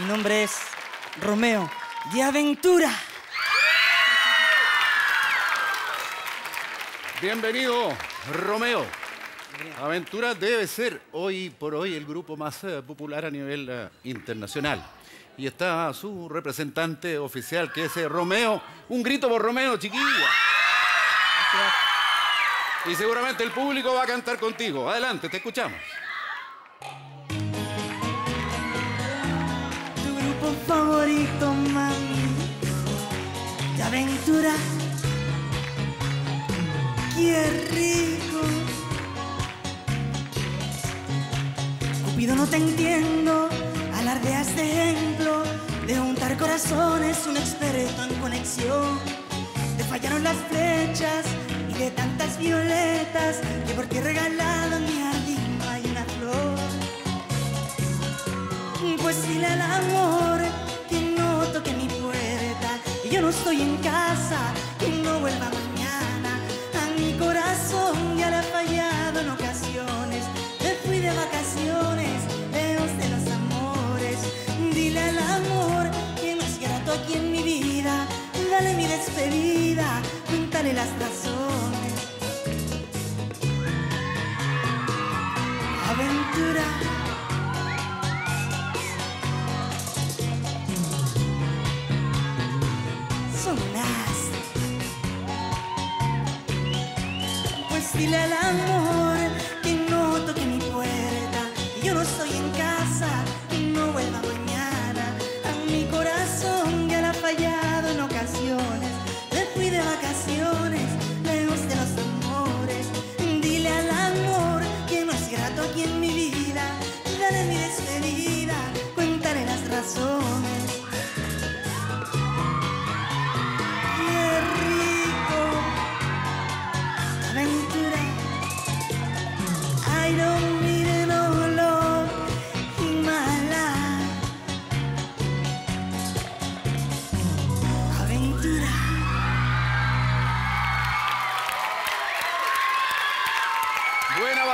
Mi nombre es Romeo de Aventura. Bienvenido, Romeo. Aventura debe ser hoy por hoy el grupo más eh, popular a nivel eh, internacional. Y está su representante oficial, que es eh, Romeo. Un grito por Romeo, chiquilla. Y seguramente el público va a cantar contigo. Adelante, te escuchamos. Aventura. Qué rico. Cupido, no te entiendo. Alardeas de ejemplo. De juntar corazones, un experto en conexión. Te fallaron las flechas y de tantas violetas que por ti regalado en mi jardín hay una flor. Pues dile al amor yo no estoy en casa, que no vuelva mañana. A mi corazón ya le ha fallado en ocasiones, me fui de vacaciones, lejos de los amores. Dile al amor que es grato aquí en mi vida, dale mi despedida, cuéntale las razones. Pues dile al amor que no toque mi puerta, yo no estoy en casa, que no vuelva mañana. A mi corazón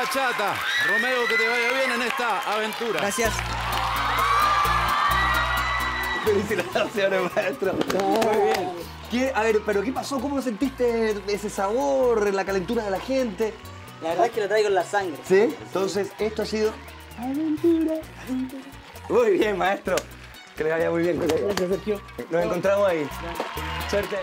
bachata. Romeo, que te vaya bien en esta aventura. Gracias. Felicitaciones, maestro. Muy bien. ¿Qué- a ver, pero ¿qué pasó? ¿Cómo sentiste ese sabor, la calentura de la gente? La verdad es que lo traigo en la sangre. ¿Sí? Entonces, esto ha sido aventura, aventura. Muy bien, maestro. Que le vaya muy bien. Gracias, Sergio. Nos encontramos ahí. Suerte.